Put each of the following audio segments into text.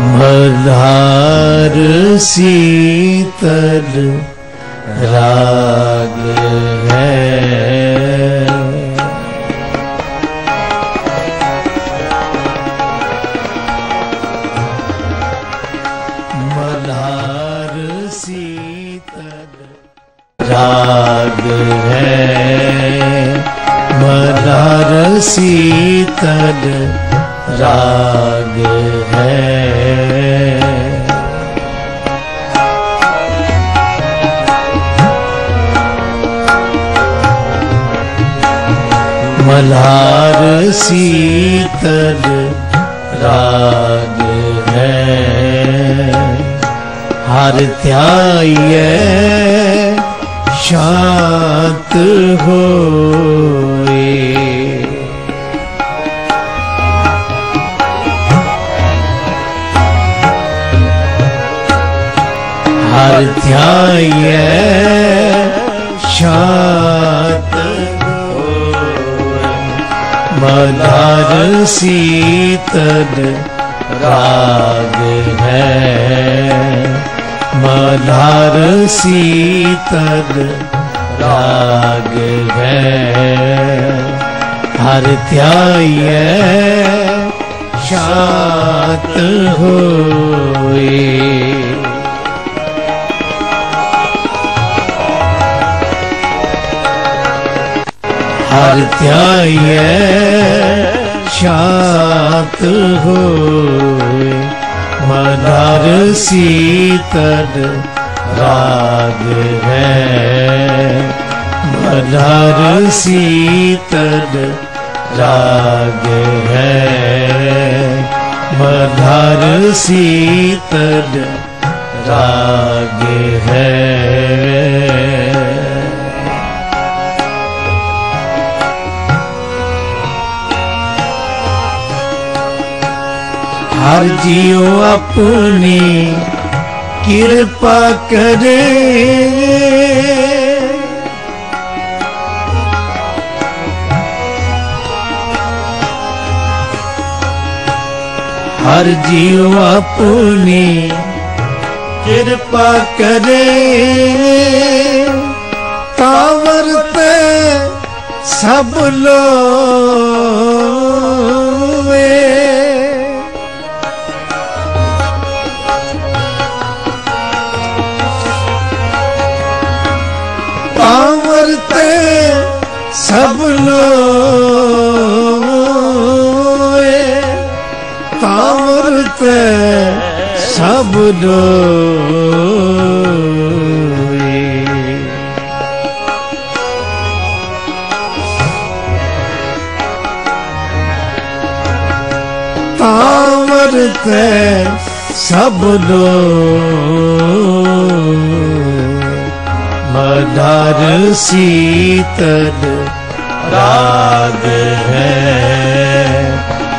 मल्हार शीतल राग है। मल्हार शीतल राग है। मल्हार शीतल राग है। मल्हार शीतल राग है। हर ध्याय शांत होए। हर ध्याय शांत मदार शीतल राग है। मदार शीतल राग है। हर ध्याय शांत होए। हर ध्याय शांत होए। मदार शीतल राग है। मदार शीतल राग है। मदार शीतल राग है। हर जियो अपनी कृपा करे हर जियो अपनी कृपा करे तावर पे सब लोए सब लोए पावरते सब लोग मदार शीतल राग है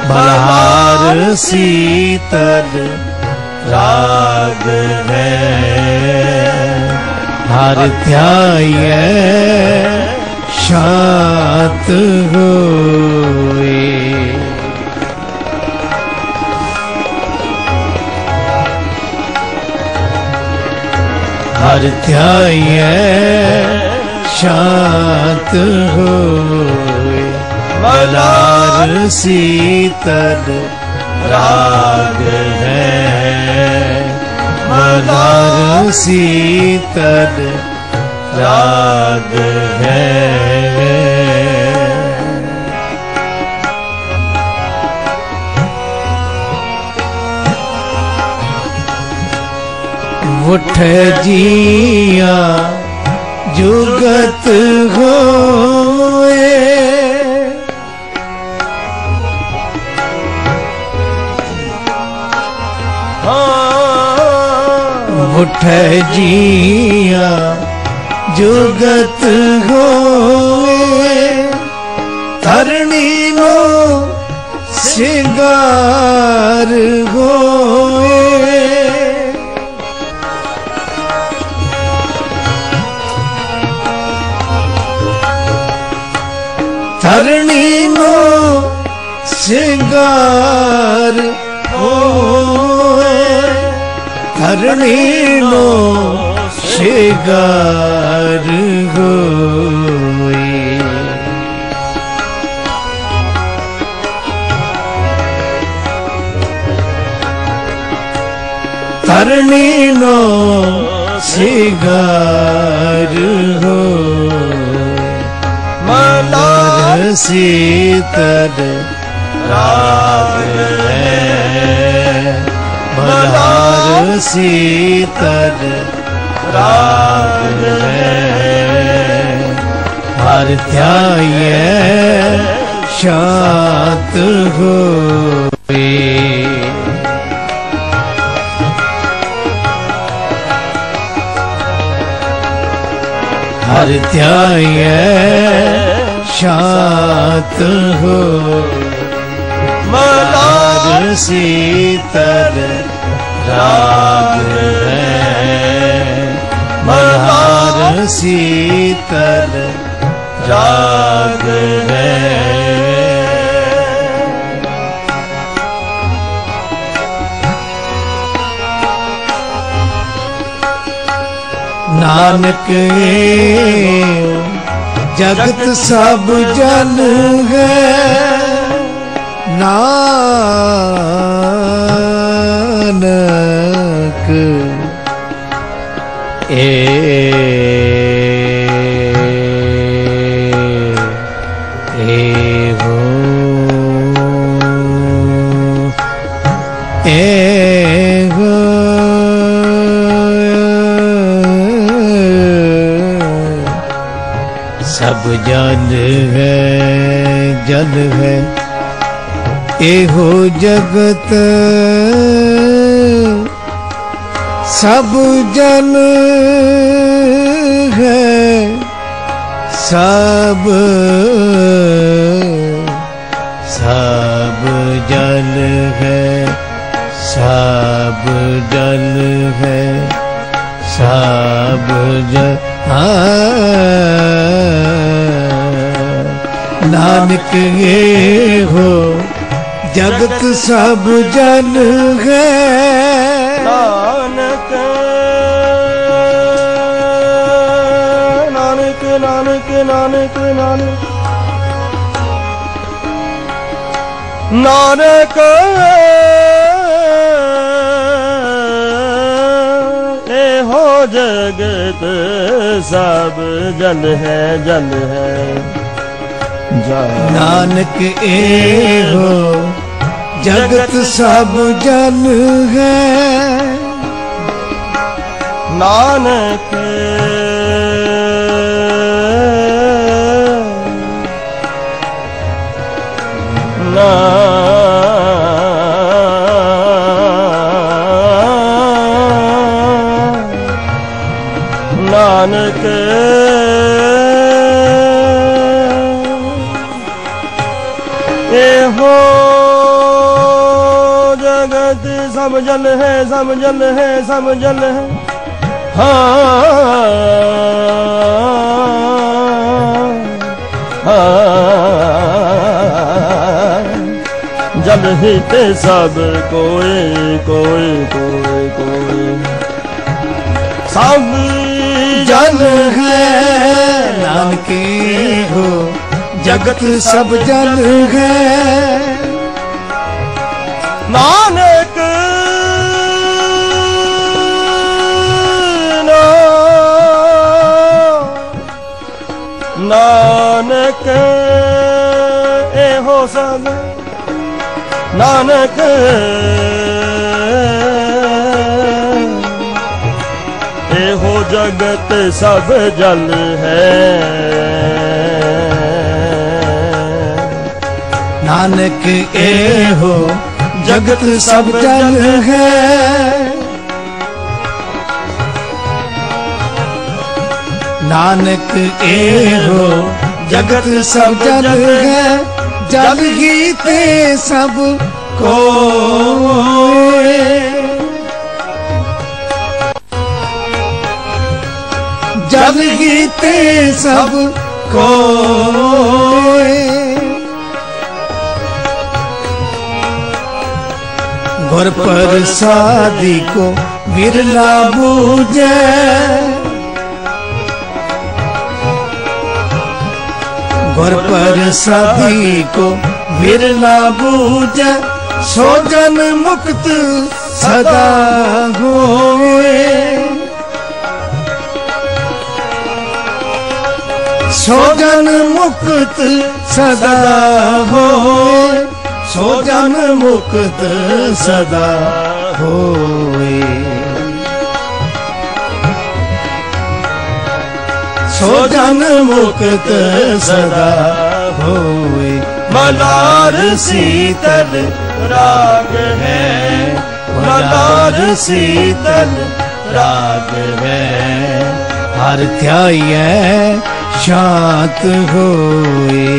बलहार शीतल राग है। हर ध्याय शांत होए हर ध्याय शांत होए मलार शीतल राग है। मलार शीतल राग है। उठ जिया जुगत होए। उठ जिया जुगत होए धरणी नो सिंगार होए धरणी नो सिंगार धरणी नो शिगार होए धरणी नो शिगार हो सीतर राग सीतर राग है। हर ध्याय शांत होए। हर ध्याय शांत हो मलार सीतर राग है। सीतर राग नानक जगत सब जन है। नानक सब जन है जन है एहो जगत सब जन है सब सब जल है सब जल है सब जल नानक ये हो जगत सब जन है ਨਾਨਕ ਨਾਨਕ ਨਾਨਕ। ਨਾਨਕ ਇਹੋ ਜਗਤ ਸਭ ਜਨ ਹੈ ਜਨ ਹੈ। ਨਾਨਕ ਹੋ ਜਗਤ ਸਭ ਜਨ ਹੈ। ਨਾਨਕ ਨਾਨਕ ਇਹੋ ਜਗਤ ਸਮਝਨ ਹੈ ਸਮਝਨ ਹੈ ਸਮਝਨ ਹੈ। ਹਾਂ। जल ही ते सब कोए कोए कोए कोए सब जल है नानके हो जगत सब जल है नानक ना ਨਾਨਕ ਇਹੋ ਜਗਤ ਸਭ ਜਲ ਹੈ। ਨਾਨਕ, ਇਹੋ ਜਗਤ ਸਭ ਜਲ ਹੈ। ਨਾਨਕ, ਇਹੋ ਜਗਤ ਸਭ ਜਲ ਹੈ। ਜਲ ਹੀ ਤੇ ਸਭ ते सबको जल ही ते सबको गुर प्रसादी को बिरला बूझे गुर प्रसादी को बिरला बूझे सो जन मुक्त सदा होए। सो जन मुक्त सदा होए। सो जन मुक्त सदा होए। सो जन मुक्त सदा होए। मलार शीतल राग है। मलार शीतल राग है। हर ध्याय शांत होए।